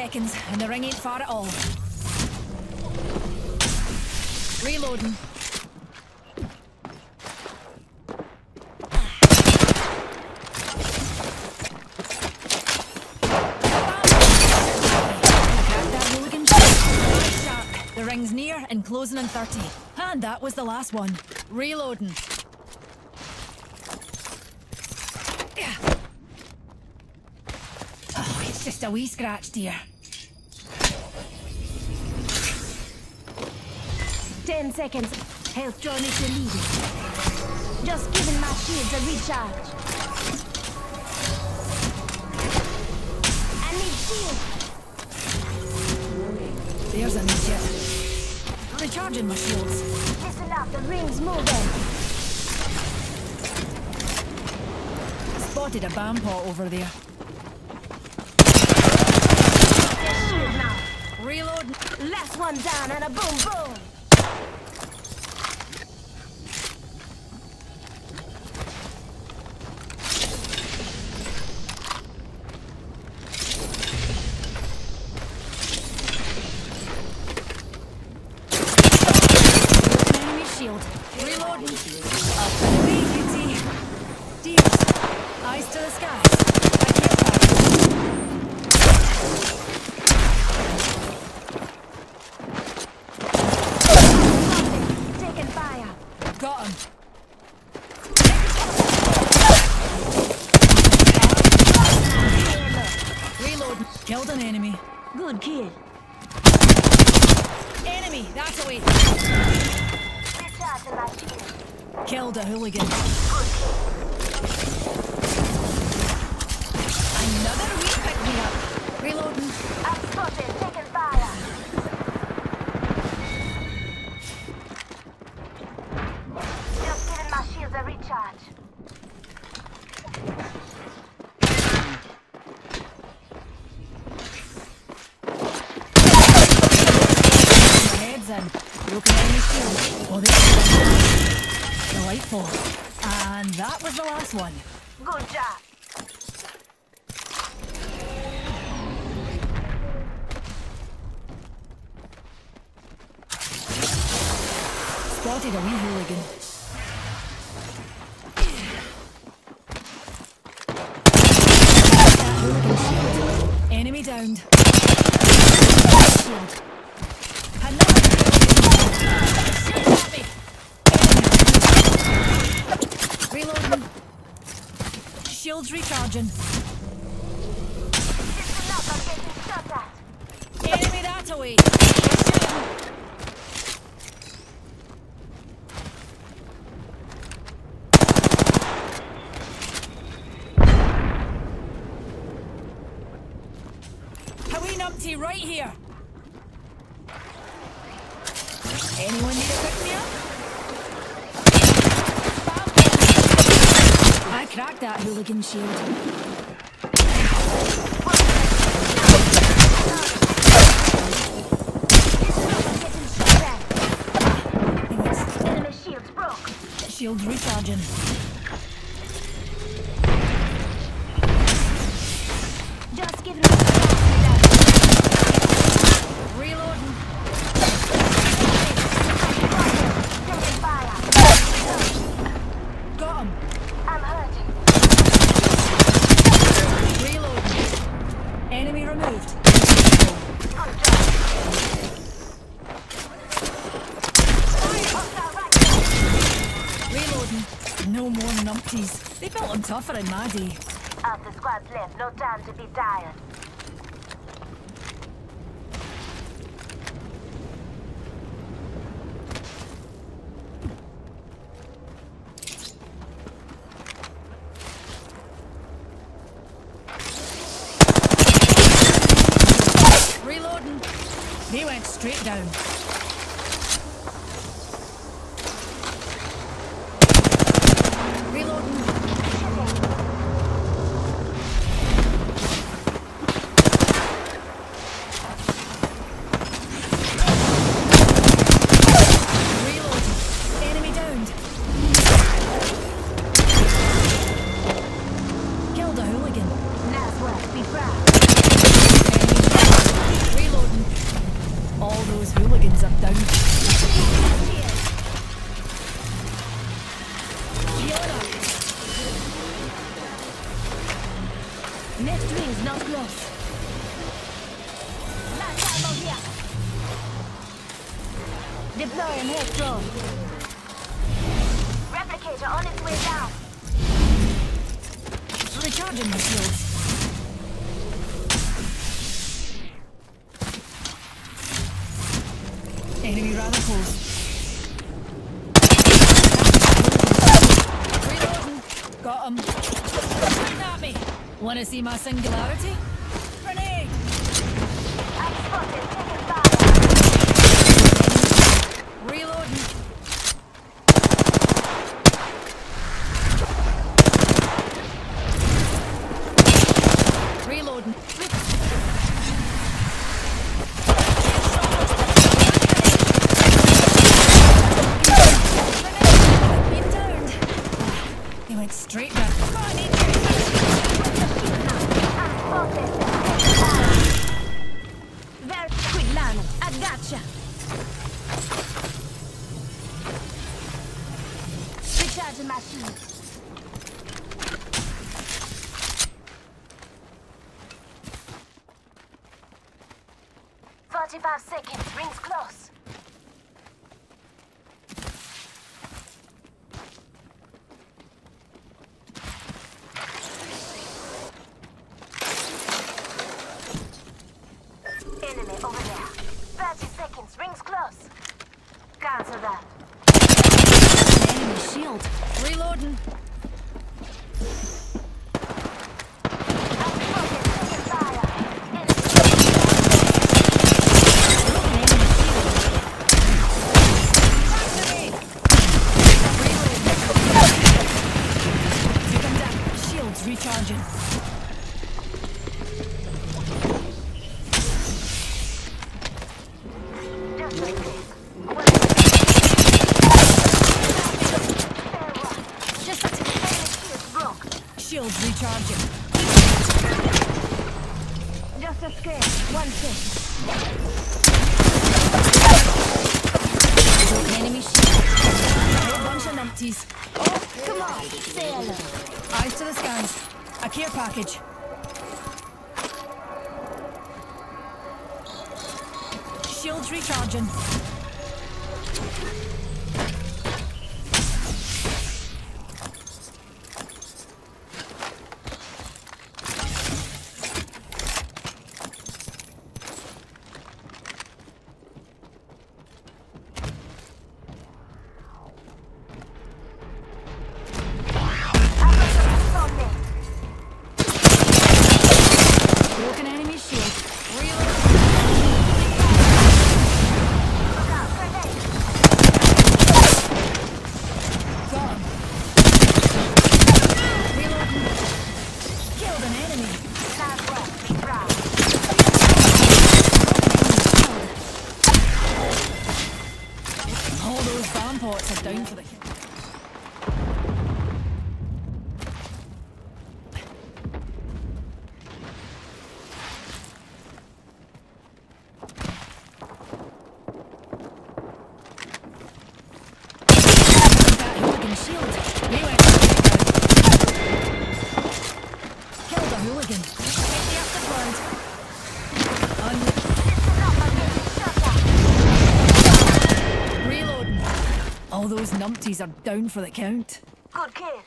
seconds, and the ring ain't far at all. Reloading. The ring's near and closing in 30. And that was the last one. Reloading. Oh, it's just a wee scratch, dear. Ten seconds. Health journey is lead. Just giving my shields a recharge. I need shield. There's a jet. Recharging my shields. Listen up, the ring's moving. Spotted a bomb pot over there. Get shield now. Reloading. Last one down and a boom boom. Enemy shield. Reloading. Up and away, you Dears. Eyes to the skies. I can't back. Taking fire. Got him. Reloading. Killed an enemy. Good kill. Enemy. That's away. Recharging. Killed a hooligan. Another wee pick me up. Reloading. Delightful. And that was the last one. Good job. Spotted a wee hooligan. Enemy downed. Shield. Another hooligan. Shoot at me. Enemy. Reloading. Shields recharging. Enemy that away. Numpty right here. Anyone need a pick me up? I cracked that hooligan shield. Getting shot no more numpties. They built them tougher in my After squads left, no time to be tired. Next ring's not close. Last time out here. Deploying head drone. Replicator on its way down. Recharging the shields. Enemy radicals. Reloading. Got him. Want to see my singularity? Grenade! I've spotted last seconds. Rings close. recharging. numpties are down for the count. Good kid.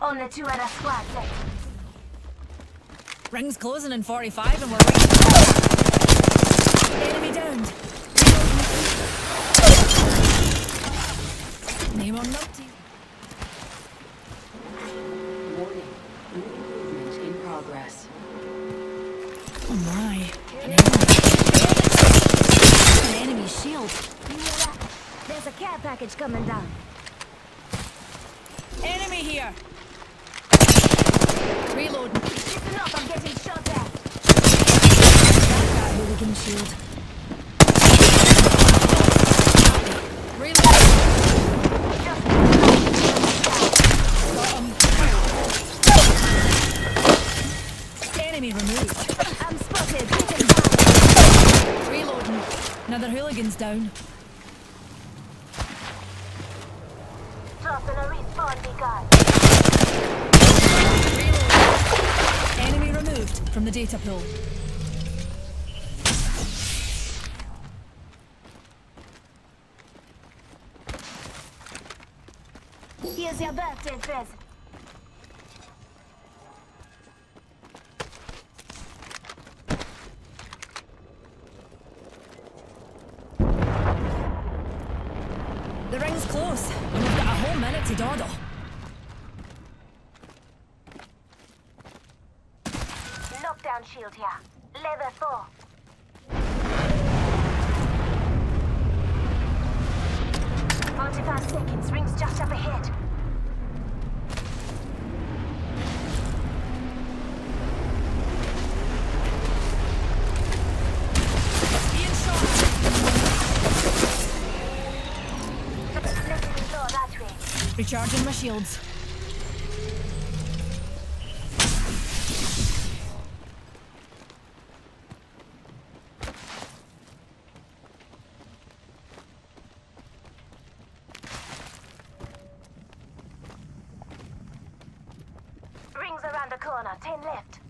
Only two in a squad left. Ring's closing in 45 and we're waiting. Enemy downed. Name on them. Package coming down. Enemy here. Reloading. Listen up, I'm getting shot at. Hooligan shield. Reloading. Just Got him. Enemy removed. I'm spotted. Reloading. Another hooligan's down. Data pool. Here's your birthday present. The ring's close, and we've got a whole minute to dawdle. Recharging my shields. Rings around the corner. Ten left.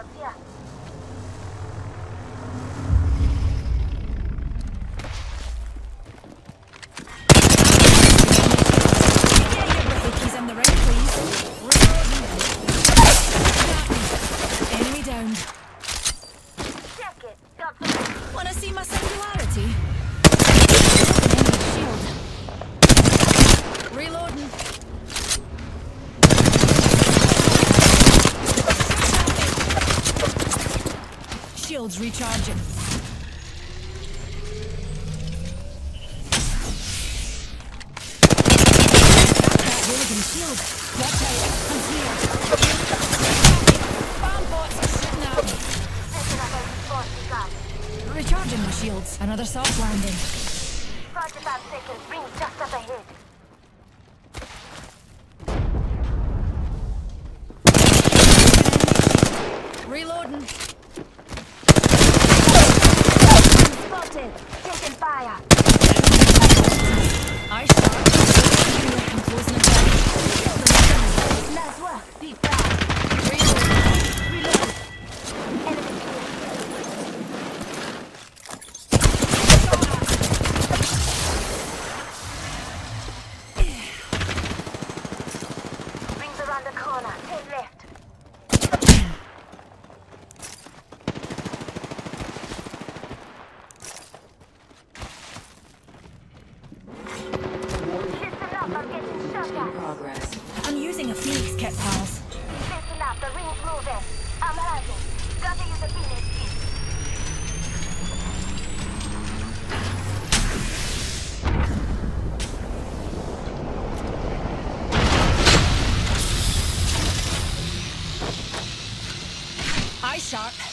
Materials here. He's in the ring, please. Reloading. Enemy down. Check it. Got some. Wanna see my singularity? Enemy shield. Reloading. Shields recharging. That hooligan shield. Watch out. I'm here. Bomb bots are shooting at me. Setting up a beacon. Recharging my shields. Another soft landing. Forty-five seconds. Rings just up ahead. Reloading. Spotted. Taking fire. I shot. I'm closing it down. Nice work. Be fast.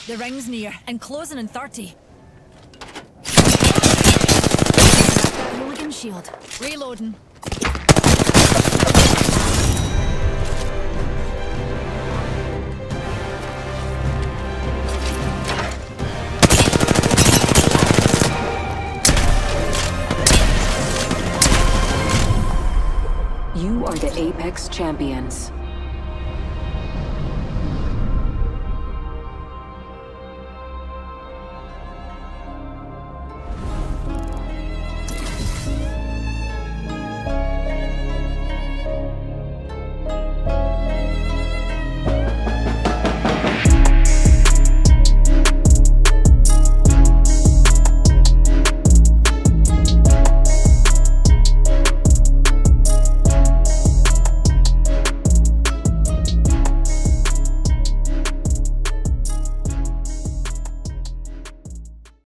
The ring's near and closing in 30. That hooligan shield. Reloading. You are the Apex Champions.